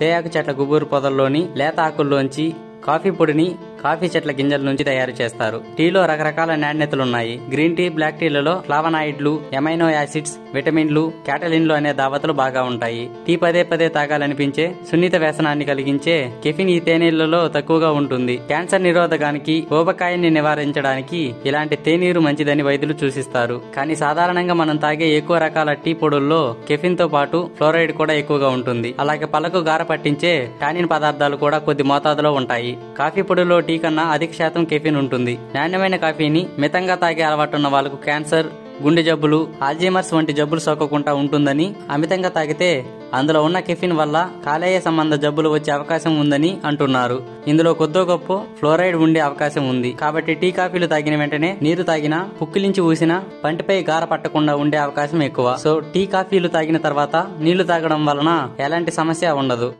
తేయాకు చెట్ల గుబూరు పొదల్లోని లేత ఆకుల్లోంచి కాఫీ పొడిని కాఫీ చెట్ల గింజల నుంచి తయారు చేస్తారు. టీలో రకరకాల నాణ్యతలున్నాయి. గ్రీన్ టీ బ్లాక్ టీలలో ఫ్లావనాయిడ్లు ఎమైనో యాసిడ్స్ విటమిన్లు క్యాటలిన్లు అనే దావతలు బాగా ఉంటాయి. టీ పదే పదే తాగాలనిపించే సున్నిత వ్యసనాన్ని కలిగించే కెఫిన్ ఈ తేనీళ్ళలో తక్కువగా ఉంటుంది. క్యాన్సర్ నిరోధకానికి ఊబకాయాన్ని నివారించడానికి ఇలాంటి తేనీరు మంచిదని వైద్యులు సూచిస్తారు. కానీ సాధారణంగా మనం తాగే ఎక్కువ రకాల టీ పొడుల్లో కెఫిన్తో పాటు ఫ్లోరైడ్ కూడా ఎక్కువగా ఉంటుంది. అలాగే పళ్ళకు గార పట్టించే టానిన్ పదార్థాలు కూడా కొద్ది మోతాదులో ఉంటాయి. కాఫీ పొడిలో టీ కన్నా అధిక శాతం కెఫీన్ ఉంటుంది. నాణ్యమైన కాఫీని మితంగా తాగే అలవాటున్న వాళ్ళకు క్యాన్సర్ గుండె జబ్బులు ఆల్జీమర్స్ వంటి జబ్బులు సోకకుండా ఉంటుందని అమితంగా తాగితే అందులో ఉన్న కెఫిన్ వల్ల కాలేయ సంబంధ జబ్బులు వచ్చే అవకాశం ఉందని అంటున్నారు. ఇందులో కొద్దో గొప్ప ఫ్లోరైడ్ ఉండే అవకాశం ఉంది. కాబట్టి టీ కాఫీలు తాగిన వెంటనే నీరు తాగినా పుక్కిలించి ఊసినా పంటిపై గార పట్టకుండా ఉండే అవకాశం ఎక్కువ. సో టీ కాఫీలు తాగిన తర్వాత నీళ్ళు తాగడం వలన ఎలాంటి సమస్య ఉండదు.